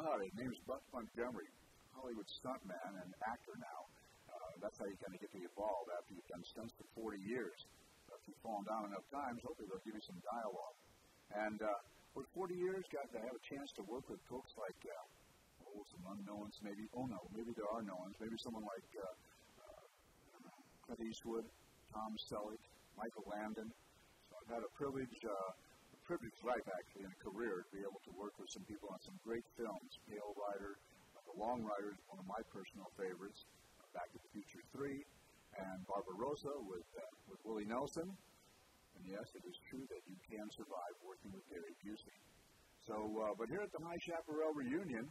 Howdy, name's Buck Montgomery, Hollywood stuntman and actor now. Uh, that's how you kind of get to evolve after you've done stunts for 40 years. Uh, if you've fallen down enough times, hopefully they'll give you some dialogue. And uh, for 40 years, got to have a chance to work with folks like, uh, oh, some unknowns maybe. Oh no, maybe there are knowns. Maybe someone like uh, uh, Clint Eastwood, Tom Selleck, Michael Landon. So I've had a privilege, uh, privileged life actually, in a career to be able to work with some people on some great films. Pale Rider, uh, The Long Rider is one of my personal favorites. Uh, Back to the Future 3, and Barbarosa with, uh, with Willie Nelson. And yes, it is true that you can survive working with Gary Busey. So, uh, but here at the High Chaparral reunion,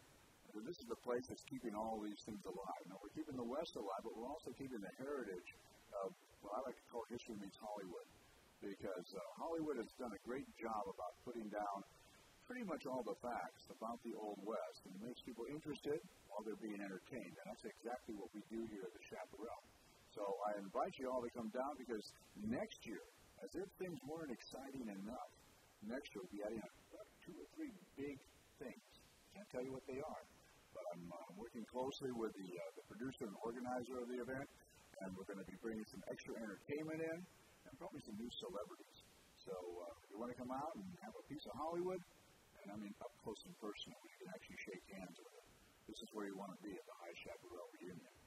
uh, this is the place that's keeping all these things alive. Now, we're keeping the West alive, but we're also keeping the heritage of what I like to call history meets Hollywood. Because uh, Hollywood has done a great job about putting down pretty much all the facts about the Old West and it makes people interested while they're being entertained. And that's exactly what we do here at the Chaparral. So I invite you all to come down because next year, as if things weren't exciting enough, next year we'll be adding uh, two or three big things. Can't tell you what they are, but I'm uh, working closely with the, uh, the producer and organizer of the event, and we're going to be bringing some extra entertainment in and probably some new celebrities. So uh, you want to come out and have a piece of Hollywood, and I mean up close and personal, you can actually shake hands with it. This is where you want to be at the High Chaparral reunion.